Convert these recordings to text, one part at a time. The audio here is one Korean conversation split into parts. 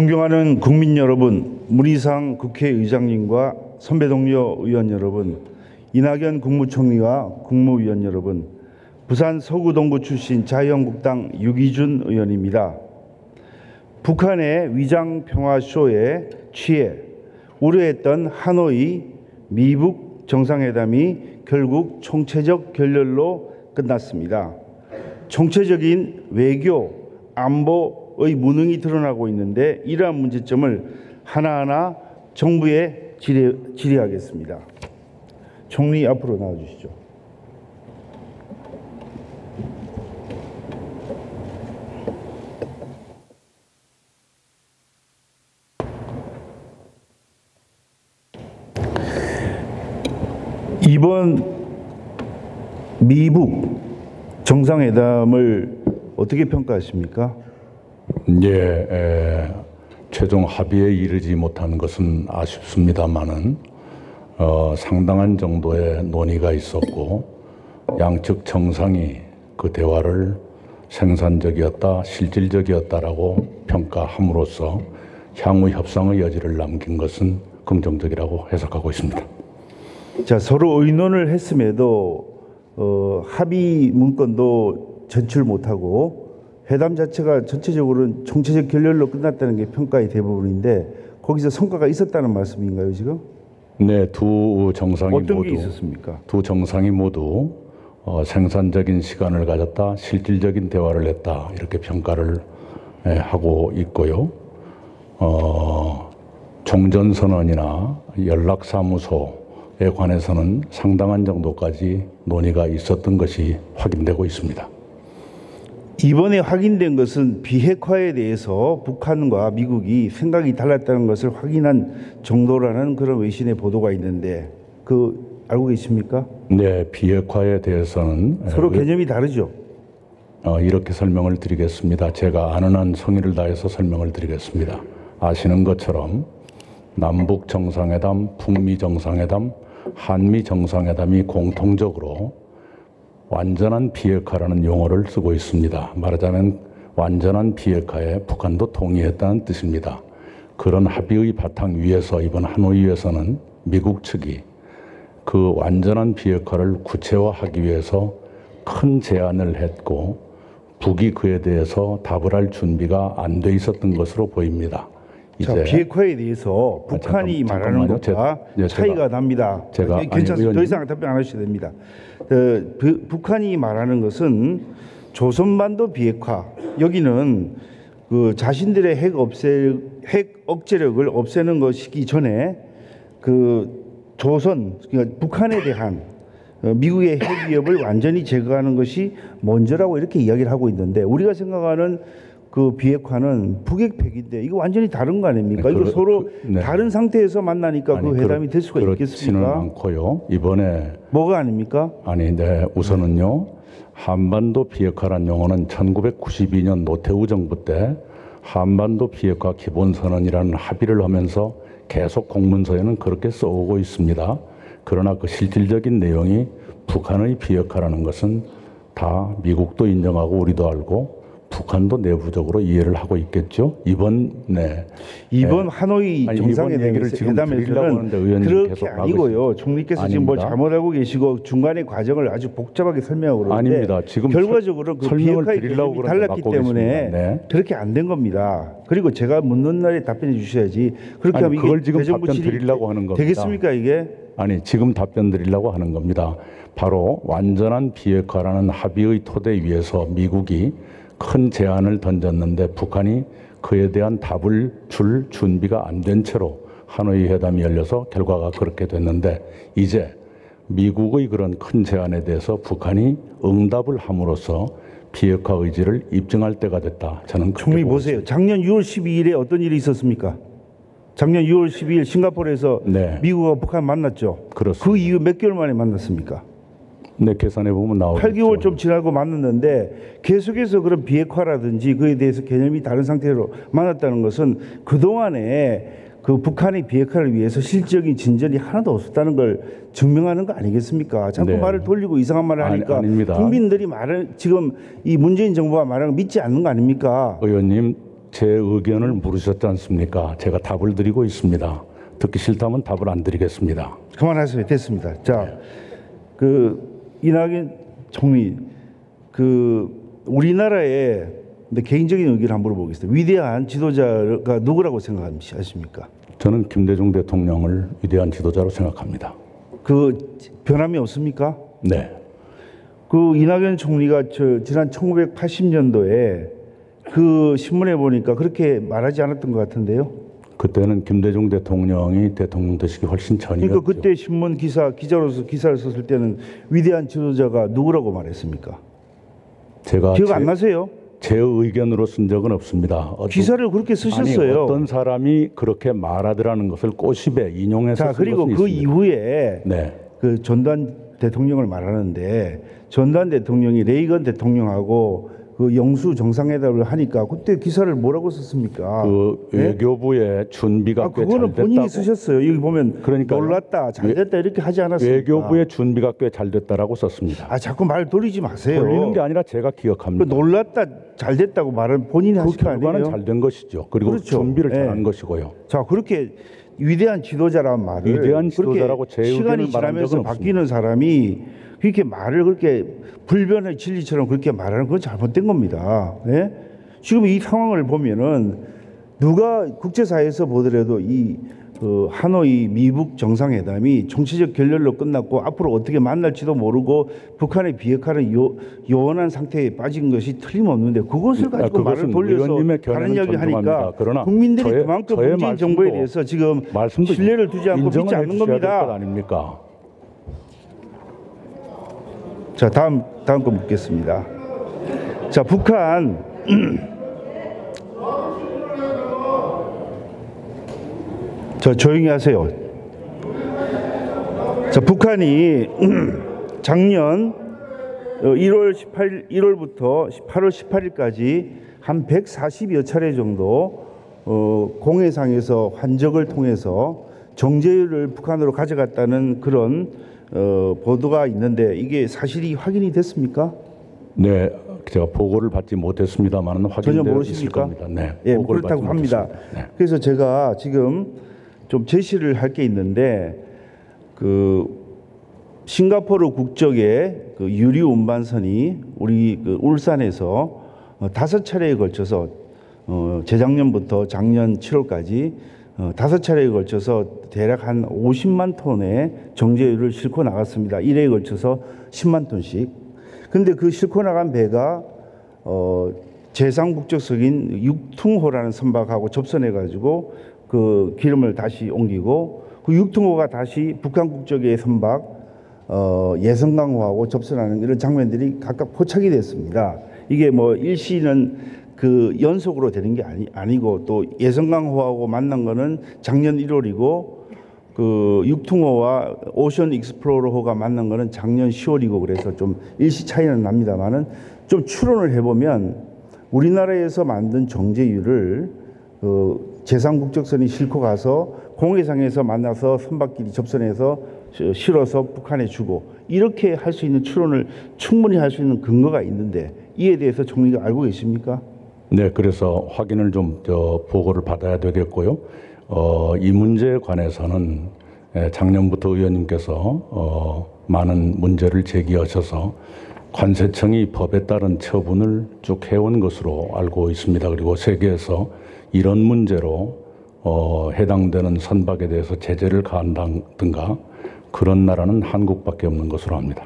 존경하는 국민 여러분, 문희상 국회의장님과 선배 동료 의원 여러분, 이낙연 국무총리와 국무위원 여러분, 부산 서구동구 출신 자유한국당 유기준 의원입니다. 북한의 위장 평화쇼에 취해 우려했던 하노이 미북 정상회담이 결국 총체적 결렬로 끝났습니다. 총체적인 외교 안보의 무능이 드러나고 있는데 이러한 문제점을 하나하나 정부에 질의, 질의하겠습니다. 총리 앞으로 나와주시죠. 이번 미북 정상회담을 어떻게 평가하십니까? 예, 에, 최종 합의에 이르지 못한 것은 아쉽습니다만은 어, 상당한 정도의 논의가 있었고 양측 정상이 그 대화를 생산적이었다, 실질적이었다라고 평가함으로써 향후 협상의 여지를 남긴 것은 긍정적이라고 해석하고 있습니다. 자 서로 의논을 했음에도 어, 합의 문건도 전출 못하고 회담 자체가 전체적으로는 총체적 결렬로 끝났다는 게 평가의 대부분인데 거기서 성과가 있었다는 말씀인가요 지금? 네, 두 정상이 어떤 모두 게 있었습니까? 두 정상이 모두 어, 생산적인 시간을 가졌다, 실질적인 대화를 했다 이렇게 평가를 예, 하고 있고요. 어, 종전 선언이나 연락 사무소에 관해서는 상당한 정도까지 논의가 있었던 것이 확인되고 있습니다. 이번에 확인된 것은 비핵화에 대해서 북한과 미국이 생각이 달랐다는 것을 확인한 정도라는 그런 외신의 보도가 있는데 그 알고 계십니까? 네, 비핵화에 대해서는 서로 개념이 다르죠. 어, 이렇게 설명을 드리겠습니다. 제가 아는 한 성의를 다해서 설명을 드리겠습니다. 아시는 것처럼 남북 정상회담, 북미 정상회담, 한미 정상회담이 공통적으로 완전한 비핵화라는 용어를 쓰고 있습니다. 말하자면 완전한 비핵화에 북한도 동의했다는 뜻입니다. 그런 합의의 바탕 위에서 이번 하노이에서는 미국 측이 그 완전한 비핵화를 구체화하기 위해서 큰 제안을 했고 북이 그에 대해서 답을 할 준비가 안 돼 있었던 것으로 보입니다. 자, 비핵화에 대해서 아, 북한이 잠깐, 말하는. 것과 제- 예, 차이가 제가- 납니다. 제가- 예, 괜찮습니다. 더. 이상 답변 안 하셔도 됩니다. 어, 부- 북한이 말하는 것은 조선반도 비핵화 여기는 그 자신들의 핵 없애 핵 억제력을 없애는 것이기 전에 그 조선 그러니까 북한에 대한 어, 미국의 핵 위협을 완전히 제거하는 것이 먼저라고 이렇게 이야기를 하고 있는데 우리가 생각하는 그 비핵화는 북핵 폐기인데 이거 완전히 다른 거 아닙니까? 네, 이거 그러- 서로 그- 네. 다른 상태에서 만나니까 아니, 그 회담이 될 수가 있겠습니까? 않고요. 이번에 뭐가 아닙니까? 아니, 네, 우선은요. 한반도 비핵화란 용어는 1992년 노태우 정부 때 한반도 비핵화 기본선언이라는 합의를 하면서 계속 공문서에는 그렇게 써오고 있습니다. 그러나 그 실질적인 내용이 북한의 비핵화라는 것은 다 미국도 인정하고 우리도 알고 북한도 내부적으로 이해를 하고 있겠죠. 이번 네. 이번 하노이 아니, 이번 얘기를 지금 의원님 그렇게 아니고요. 총리께서 지금 뭘 아닙니다. 잘못하고 계시고 중간에 과정을 아주 복잡하게 설명하고 그러는데 아닙니다. 지금 결과적으로 그 설명을 드리려고 달랐기 때문에. 네. 그렇게 안 된 겁니다. 그리고 제가 묻는 날에 답변해 주셔야지 그렇게 아니, 하면 이게 그걸 지금 답변 드리려고 하는 겁니다. 되겠습니까 이게? 아니 지금 답변 드리려고 하는 겁니다. 바로 완전한 비핵화라는 합의의 토대 위에서 미국이 큰 제안을 던졌는데 북한이 그에 대한 답을 줄 준비가 안 된 채로 하노이 회담이 열려서 결과가 그렇게 됐는데 이제 미국의 그런 큰 제안에 대해서 북한이 응답을 함으로써 비핵화 의지를 입증할 때가 됐다. 저는 총리 보세요. 작년 6월 12일에 어떤 일이 있었습니까? 작년 6월 12일 싱가포르에서 네. 미국과 북한 만났죠. 그렇습니다. 그 이후 몇 개월 만에 만났습니까? 네, 계산해 보면 나오죠. 8개월 좀 지나고 만났는데 계속해서 그런 비핵화라든지 그에 대해서 개념이 다른 상태로 만났다는 것은 그동안에 그 북한의 비핵화를 위해서 실질적인 진전이 하나도 없었다는 걸 증명하는 거 아니겠습니까? 자꾸 네. 말을 돌리고 이상한 말을 아니, 하니까 아닙니다. 국민들이 말을 지금 이 문재인 정부가 말하는 거 믿지 않는 거 아닙니까? 의원님 제 의견을 물으셨지 않습니까? 제가 답을 드리고 있습니다. 듣기 싫다면 답을 안 드리겠습니다. 그만하세요. 됐습니다. 자, 그 이낙연 총리 그 우리나라의 근데 개인적인 의견을 한번 물어보겠습니다. 위대한 지도자가 누구라고 생각하십니까? 저는 김대중 대통령을 위대한 지도자로 생각합니다. 그 변함이 없습니까? 네. 그 이낙연 총리가 저 지난 1980년도에 그 신문에 보니까 그렇게 말하지 않았던 것 같은데요. 그때는 김대중 대통령이 대통령 되시기 훨씬 전이었죠. 그러니까 그때 신문 기사 기자로서 기사를 썼을 때는 위대한 지도자가 누구라고 말했습니까? 제가 기억 아, 제, 안 나세요? 제 의견으로 쓴 적은 없습니다. 어떤- 기사를 그렇게 아니, 쓰셨어요. 어떤 사람이 그렇게 말하더라는 것을 꼬집에 인용해서 자쓴 그리고 그 있습니다. 이후에 네. 그 전두환 대통령을 말하는데 전두환 대통령이 레이건 대통령하고 그 영수 정상회담을 하니까 그때 기사를 뭐라고 썼습니까? 그 네? 외교부의 준비가 아, 그거는 본인이 쓰셨어요. 여기 보면 그러니까요. 놀랐다, 잘 됐다 이렇게 하지 않았습니까? 외교부의 준비가 꽤 잘 됐다라고 썼습니다. 아 자꾸 말 돌리지 마세요. 돌리는 게 아니라 제가 그 기억합니다. 놀랐다, 잘 됐다고 말은 본인이 그 하신 거 결과는 아니에요? 잘된 것이죠. 그리고 그렇죠. 준비를 예. 잘한 것이고요. 자 그렇게 위대한 지도자란 말을 위대한 그렇게 지도자라고 제 의견을 시간이 지나면서 바뀌는 사람이 그렇게 말을 그렇게 불변의 진리처럼 그렇게 말하는 건 잘못된 겁니다. 예? 지금 이 상황을 보면은 누가 국제사회에서 보더라도 이 그 하노이 미북 정상회담이 정치적 결렬로 끝났고 앞으로 어떻게 만날지도 모르고 북한의 비핵화는 요, 요원한 상태에 빠진 것이 틀림없는데 그것을 아, 가지고 말을 돌려서 다른 이야기 하니까 국민들이 저의- 그만큼 저의 문재인 정부에 대해서 지금 신뢰를 두지 않고 믿지 않는 겁니다. 아닙니까? 자 다음 다음 거 묻겠습니다. 자 북한 저 조용히 하세요. 자 북한이 작년 1월 18일 1월부터 8월 18일까지 한 140여 차례 정도 어, 공해상에서 환적을 통해서 정제유를 북한으로 가져갔다는 그런 어, 보도가 있는데 이게 사실이 확인이 됐습니까? 네, 제가 보고를 받지 못했습니다만 확인되어 있을? 겁니다. 네, 예, 그렇다고 합니다. 네. 그래서 제가 지금 좀 제시를 할 게 있는데 그 싱가포르 국적의 그 유리 운반선이 우리 그 울산에서 어, 다섯 차례에 걸쳐서 어, 재작년부터 작년 7월까지 어, 다섯 차례에 걸쳐서 대략 한 50만 톤의 정제유를 싣고 나갔습니다. 일회에 걸쳐서 10만 톤씩. 근데 그 싣고 나간 배가 어, 재상 국적석인 육퉁호라는 선박하고 접선해 가지고 그 기름을 다시 옮기고 그 육퉁호가 다시 북한 국적의 선박 어, 예성강호하고 접선하는 이런 장면들이 각각 포착이 됐습니다. 이게 뭐 일시는 그 연속으로 되는 게 아니, 아니고 또 예성강호하고 만난 거는 작년 1월이고 그 육퉁호와 오션 익스플로러호가 만난 거는 작년 10월이고 그래서 좀 일시 차이는 납니다만은 좀 추론을 해보면 우리나라에서 만든 정제유를 그 재상국적선이 싣고 가서 공해상에서 만나서 선박끼리 접선해서 시- 실어서 북한에 주고 이렇게 할 수 있는 추론을 충분히 할 수 있는 근거가 있는데 이에 대해서 총리가 알고 계십니까? 네, 그래서 확인을 좀저 보고를 받아야 되겠고요. 어, 이 문제에 관해서는 예, 작년부터 의원님께서 어, 많은 문제를 제기하셔서 관세청이 법에 따른 처분을 쭉 해온 것으로 알고 있습니다. 그리고 세계에서 이런 문제로 어, 해당되는 선박에 대해서 제재를 가한다든가 그런 나라는 한국밖에 없는 것으로 압니다.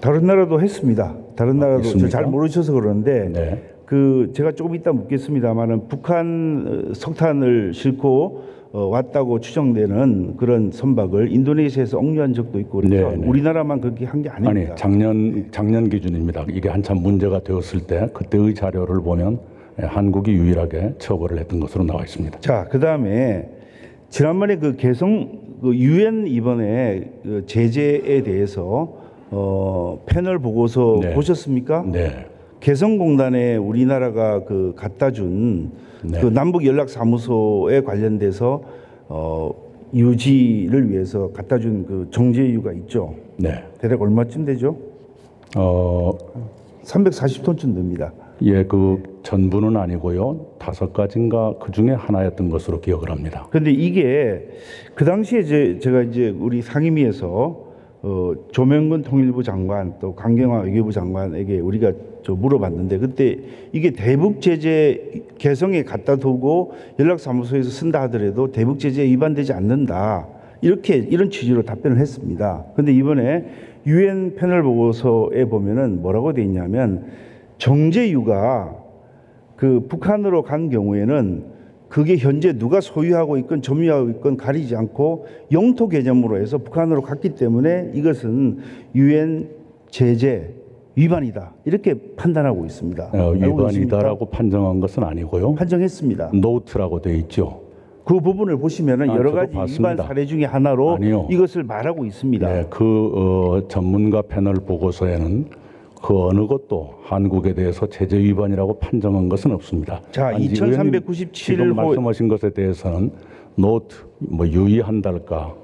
다른 나라도 했습니다. 다른 나라도 저 있습니까? 잘 모르셔서 그러는데 네. 그 제가 조금 이따 묻겠습니다만은 북한 어, 석탄을 싣고 어, 왔다고 추정되는 그런 선박을 인도네시아에서 억류한 적도 있고 그래서 네, 네. 우리나라만 그렇게 한 게 아니 아닙니다. 작년 작년 기준입니다. 이게 한참 문제가 되었을 때 그때의 자료를 보면 예, 한국이 유일하게 처벌을 했던 것으로 나와 있습니다. 자, 그 다음에 지난번에 그 개성 그 유엔 이번에 그 제재에 대해서 어, 패널 보고서 네. 보셨습니까? 네, 개성공단에 우리나라가 그 갖다 준그 네. 남북 연락 사무소에 관련돼서 어, 유지를 위해서 갖다 준 그 정제유가 있죠. 네. 대략 얼마쯤 되죠? 어, 340톤쯤 됩니다. 예, 그 전부는 아니고요. 다섯 가지인가 그 중에 하나였던 것으로 기억을 합니다. 근데 이게 그 당시에 이제 제가 이제 우리 상임위에서 어, 조명근 통일부 장관 또 강경화 외교부 장관에게 우리가 저 물어봤는데 그때 이게 대북 제재 개성에 갖다 두고 연락사무소에서 쓴다 하더라도 대북 제재에 위반되지 않는다. 이렇게 이런 취지로 답변을 했습니다. 근데 이번에 유엔 패널 보고서에 보면은 뭐라고 돼 있냐면 정제유가 그 북한으로 간 경우에는 그게 현재 누가 소유하고 있건 점유하고 있건 가리지 않고 영토 개념으로 해서 북한으로 갔기 때문에 이것은 유엔 제재 위반이다 이렇게 판단하고 있습니다. 어? 위반이다라고 판정한 것은 아니고요. 판정했습니다. note라고 되어 있죠. 그 부분을 보시면은 아, 여러 가지 위반 봤습니다. 사례 중에 하나로 아니요. 이것을 말하고 있습니다. 네, 그 어, 전문가 패널 보고서에는 그 어느 것도 한국에 대해서 제재 위반이라고 판정한 것은 없습니다. 자, 단지 2397 의원님 지금 호- 말씀하신 것에 대해서는 노트 뭐 유의한달까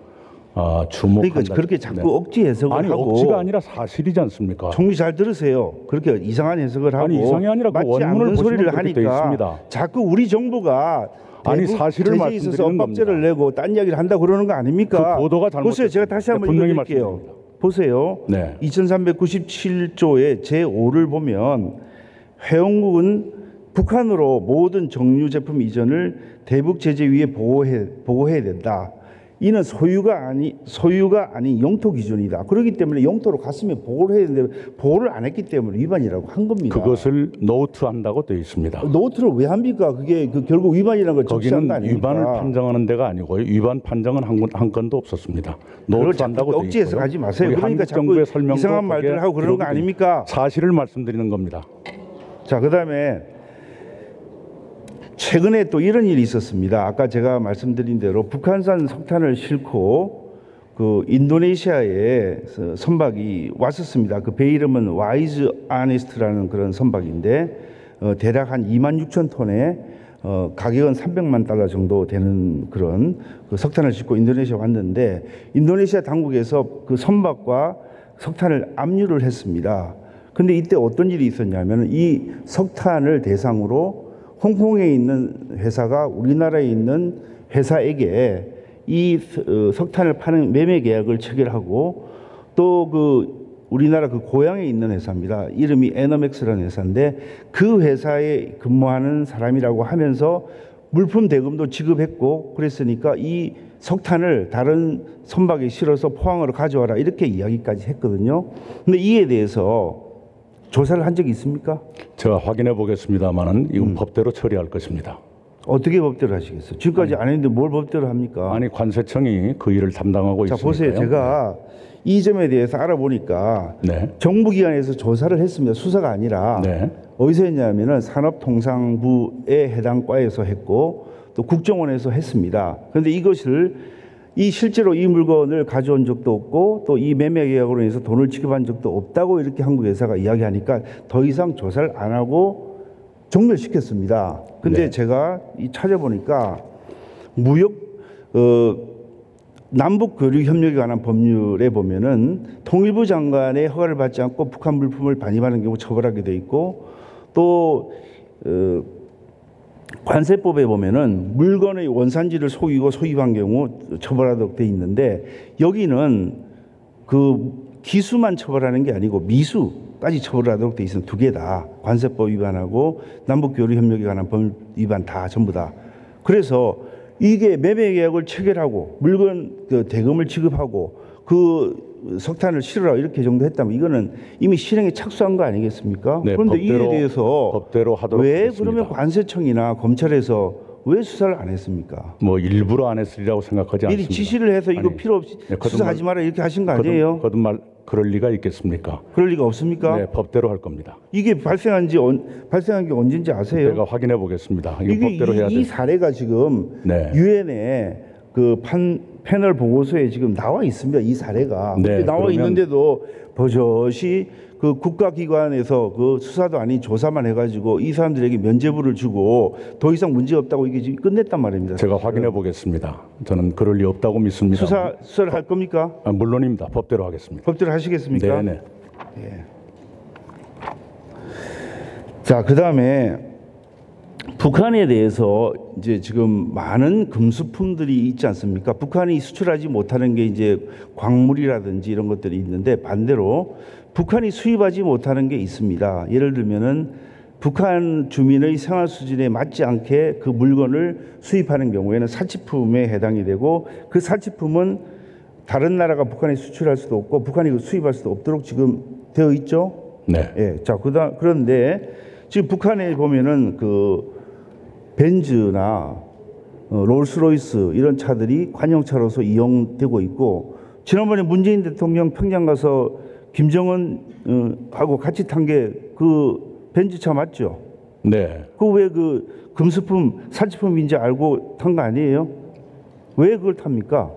아, 주목한다. 그러니까 그렇게 자꾸 억지 해석을 아니 하고 억지가 아니라 사실이지 않습니까? 총리 잘 들으세요. 그렇게 이상한 해석을 하고 아니, 이상이 아니라 그 원문을 소리를 하니까. 자꾸 우리 정부가 아니, 사실을 말씀드리는 겁니다. 내고 딴 이야기를 한다 그러는 거 아닙니까? 그 보도가 보세요. 제가 다시 한번 분명히 읽어드릴게요. 말씀드립니다. 보세요. 네. 2397조의 제5를 보면 회원국은 북한으로 모든 정유 제품 이전을 대북 제재 위에 보호해 보호해야 된다. 이는 소유가 아니 소유가 아닌 영토 기준이다. 그렇기 때문에 영토로 갔으면 보호를 해야 되는데 보호를 안 했기 때문에 위반이라고 한 겁니다. 그것을 노트한다고 되어 있습니다. note를 왜 합니까? 그게 그 결국 위반이라는 걸 적시한 거 아닙니까? 위반을 판정하는 데가 아니고요. 위반 판정은 한, 건- 한 건도 없었습니다. note한다고 되어 억지해서 있고요. 가지 마세요. 그러니까 자꾸 정부의 설명도 이상한 말들을 하고 그러는 거 아닙니까? 사실을 말씀드리는 겁니다. 자, 그다음에 최근에 또 이런 일이 있었습니다. 아까 제가 말씀드린 대로 북한산 석탄을 싣고 그 인도네시아에 서- 선박이 왔었습니다. 그 배 이름은 Wise Honest라는 그런 선박인데 어, 대략 한 2만 6천 톤에 어, 가격은 300만 달러 정도 되는 그런 그 석탄을 싣고 인도네시아 왔는데 인도네시아 당국에서 그 선박과 석탄을 압류를 했습니다. 근데 이때 어떤 일이 있었냐면 이 석탄을 대상으로 홍콩에 있는 회사가 우리나라에 있는 회사에게 이 어, 석탄을 파는 매매 계약을 체결하고 또 그 우리나라 그 고향에 있는 회사입니다. 이름이 에너맥스라는 회사인데 그 회사에 근무하는 사람이라고 하면서 물품 대금도 지급했고 그랬으니까 이 석탄을 다른 선박에 실어서 포항으로 가져와라 이렇게 이야기까지 했거든요. 근데 이에 대해서 조사를 한 적이 있습니까? 제가 확인해 보겠습니다만은 음. 이건 법대로 처리할 것입니다. 어떻게 법대로 하시겠어요? 지금까지 안 했는데 뭘 법대로 합니까? 아니 관세청이 그 일을 담당하고 자 있으니까요. 보세요. 제가 이 점에 대해서 알아보니까 네. 정부기관에서 조사를 했습니다. 수사가 아니라 네. 어디서 했냐면은 산업통상부에 해당 과에서 했고 또 국정원에서 했습니다. 그런데 이것을 이 실제로 이 물건을 가져온 적도 없고 또 이 매매 계약으로 인해서 돈을 지급한 적도 없다고 이렇게 한국 회사가 이야기하니까 더 이상 조사를 안 하고 종결시켰습니다. 근데 네. 제가 이 찾아보니까 무역 어 남북 교류 협력에 관한 법률에 보면은 통일부 장관의 허가를 받지 않고 북한 물품을 반입하는 경우 처벌하게 돼 있고 또 어, 관세법에 보면은 물건의 원산지를 속이고 소입한 경우 처벌하도록 돼 있는데 여기는 그 기수만 처벌하는 게 아니고 미수까지 처벌하도록 돼 있어요. 두개다 관세법 위반하고 남북 교류 협력에 관한 법 위반 다 전부 다. 그래서 이게 매매 계약을 체결하고 물건 그 대금을 지급하고 그 석탄을 실으라 이렇게 정도 했다면 이거는 이미 실행에 착수한 거 아니겠습니까? 네, 그런데 이에 법대로- 대해서 법대로 하도록 왜 하겠습니다. 그러면 관세청이나 검찰에서 왜 수사를 안 했습니까? 뭐 일부러 안 했으리라고 생각하지 미리 않습니다. 지시를 해서 이거 아니, 필요 없이 네, 수사하지 마라 이렇게 하신 거 아니에요? 거듭, 거듭 말 그럴 리가 있겠습니까? 그럴 리가 없습니까? 네, 법대로 할 겁니다. 이게 발생한 지 언, 발생한 게 언제인지 아세요? 제가 확인해 보겠습니다. 이거 이게 법대로 해야 이, 돼. 이 사례가 지금 네. 유엔에 그 판, 패널 보고서에 지금 나와 있습니다. 이 사례가 네, 나와 있는데도 버젓이 그 국가기관에서 그 수사도 아닌 조사만 해가지고 이 사람들에게 면죄부를 주고 더 이상 문제 없다고 이게 지금 끝냈단 말입니다. 제가 확인해 보겠습니다. 저는 그럴 리 없다고 믿습니다. 수사 수사를 할 겁니까? 아, 물론입니다. 법대로 하겠습니다. 법대로 하시겠습니까? 네, 네. 자, 그 다음에 북한에 대해서 이제 지금 많은 금수품들이 있지 않습니까? 북한이 수출하지 못하는 게 이제 광물이라든지 이런 것들이 있는데 반대로 북한이 수입하지 못하는 게 있습니다. 예를 들면은 북한 주민의 생활 수준에 맞지 않게 그 물건을 수입하는 경우에는 사치품에 해당이 되고 그 사치품은 다른 나라가 북한에 수출할 수도 없고 북한이 그 수입할 수도 없도록 지금 되어 있죠. 네. 예. 자, 그다 그런데 지금 북한에 보면은 그 벤즈나 어, 롤스로이스 이런 차들이 관용차로서 이용되고 있고 지난번에 문재인 대통령 평양 가서 김정은 어, 하고 같이 탄 게 그 벤츠차 맞죠? 네. 그 왜 그 금수품 사치품인지 알고 탄 거 아니에요? 왜 그걸 탑니까?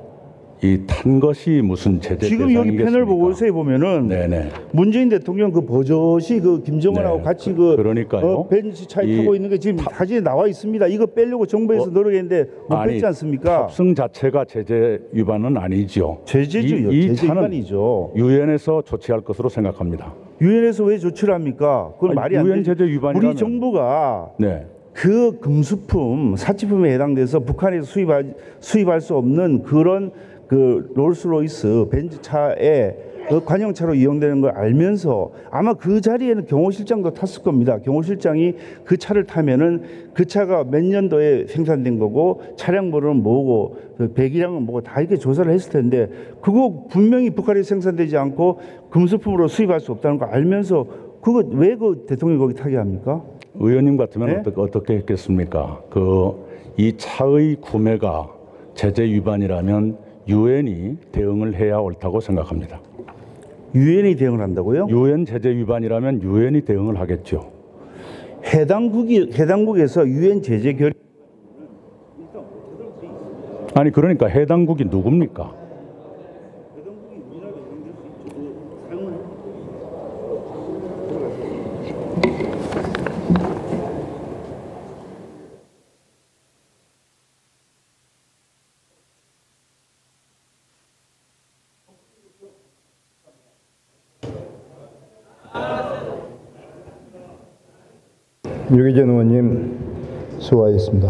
이 탄 것이 무슨 제재 지금 여기 패널 보고서에 보면은 네네. 문재인 대통령 그 버젓이 그 김정은하고 네, 같이 그- 그 그러니까요. 어, 벤츠 차에 이 타고 있는 게 지금 사진에 나와 있습니다. 이거 빼려고 정부에서 어, 노력했는데 못 아니, 뺐지 않습니까? 탑승 자체가 제재 위반은 아니죠. 제재주요. 이, 이 제재 차는 위반이죠. 유엔에서 조치할 것으로 생각합니다. 유엔에서 왜 조치를 합니까? 그건 아니, 말이 안 유엔 되죠. 제재 위반이라면 우리 정부가 네. 그 금수품 사치품에 해당돼서 북한에서 수입할 수입할 수 없는 그런 그 롤스로이스 벤츠 차에 그 관용차로 이용되는 걸 알면서 아마 그 자리에는 경호실장도 탔을 겁니다. 경호실장이 그 차를 타면은 그 차가 몇 년도에 생산된 거고 차량 번호는 뭐고 그 배기량은 뭐고 다 이렇게 조사를 했을 텐데 그거 분명히 북한에 생산되지 않고 금수품으로 수입할 수 없다는 거 알면서 그거 왜 그 대통령이 거기 타게 합니까? 의원님 같으면 네? 어떻게, 어떻게 했겠습니까? 그 이 차의 구매가 제재 위반이라면 유엔이 대응을 해야 옳다고 생각합니다. 유엔이 대응을 한다고요? 유엔 제재 위반이라면 유엔이 대응을 하겠죠. 해당국이 해당국에서 유엔 제재 결 아니 그러니까 해당국이 누굽니까? 유기전 의원님 수고하셨습니다.